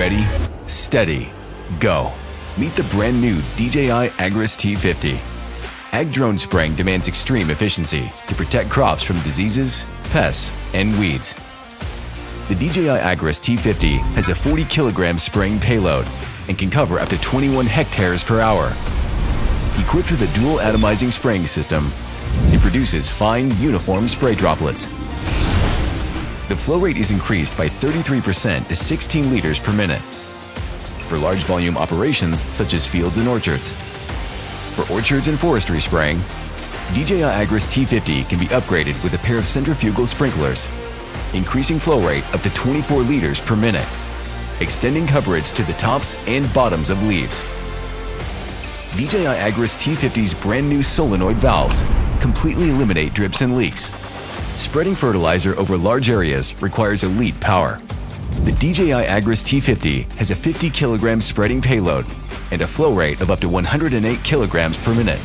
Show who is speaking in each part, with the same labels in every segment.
Speaker 1: Ready, steady, go. Meet the brand new DJI Agras T50. Ag drone spraying demands extreme efficiency to protect crops from diseases, pests, and weeds. The DJI Agras T50 has a 40 kilogram spraying payload and can cover up to 21 hectares per hour. Equipped with a dual atomizing spraying system, it produces fine, uniform spray droplets. The flow rate is increased by 33% to 16 liters per minute. For large volume operations such as fields and orchards. For orchards and forestry spraying, DJI Agras T50 can be upgraded with a pair of centrifugal sprinklers, increasing flow rate up to 24 liters per minute, extending coverage to the tops and bottoms of leaves. DJI Agras T50's brand new solenoid valves completely eliminate drips and leaks. Spreading fertilizer over large areas requires elite power. The DJI Agras T50 has a 50 kilogram spreading payload and a flow rate of up to 108 kilograms per minute.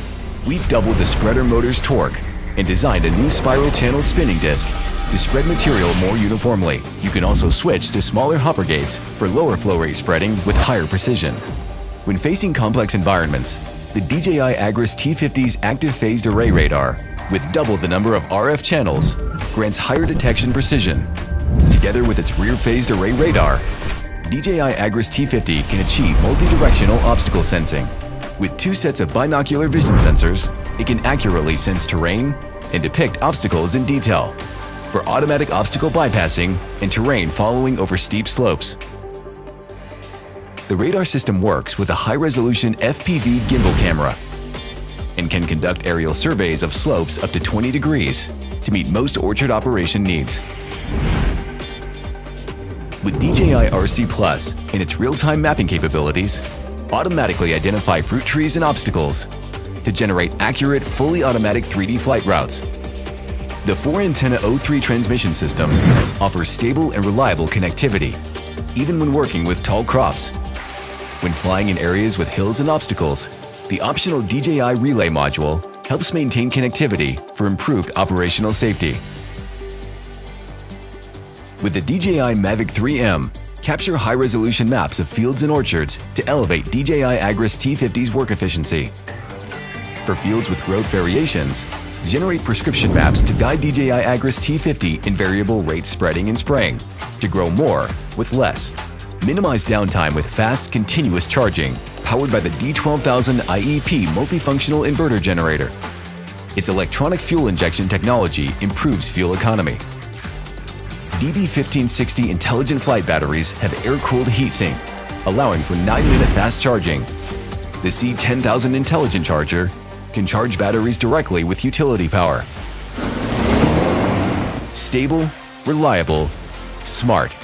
Speaker 1: We've doubled the spreader motor's torque and designed a new spiral channel spinning disc to spread material more uniformly. You can also switch to smaller hopper gates for lower flow rate spreading with higher precision. When facing complex environments, the DJI Agras T50's active phased array radar, with double the number of RF channels, grants higher detection precision. Together with its rear phased array radar, DJI Agras T50 can achieve multi-directional obstacle sensing. With two sets of binocular vision sensors, it can accurately sense terrain and depict obstacles in detail for automatic obstacle bypassing and terrain following over steep slopes. The radar system works with a high-resolution FPV gimbal camera and can conduct aerial surveys of slopes up to 20 degrees to meet most orchard operation needs. With DJI RC Plus and its real-time mapping capabilities, automatically identify fruit trees and obstacles to generate accurate, fully automatic 3D flight routes. The 4-antenna O3 transmission system offers stable and reliable connectivity, even when working with tall crops when flying in areas with hills and obstacles, the optional DJI Relay module helps maintain connectivity for improved operational safety. With the DJI Mavic 3M, capture high-resolution maps of fields and orchards to elevate DJI Agras T50's work efficiency. For fields with growth variations, generate prescription maps to guide DJI Agras T50 in variable rate spreading and spraying to grow more with less. Minimize downtime with fast, continuous charging, powered by the D12000 IEP multifunctional inverter generator. Its electronic fuel injection technology improves fuel economy. DB1560 intelligent flight batteries have air-cooled heatsink, allowing for 9-minute fast charging. The C10000 intelligent charger can charge batteries directly with utility power. Stable, reliable, smart.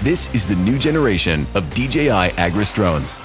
Speaker 1: This is the new generation of DJI Agras drones.